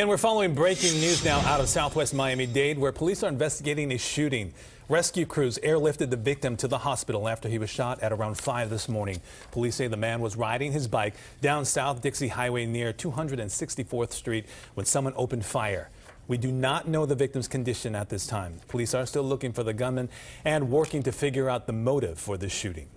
And we're following breaking news now out of southwest Miami-Dade, where police are investigating a shooting. Rescue crews airlifted the victim to the hospital after he was shot at around 5 this morning. Police say the man was riding his bike down South Dixie Highway near 264th Street when someone opened fire. We do not know the victim's condition at this time. Police are still looking for the gunman and working to figure out the motive for this shooting.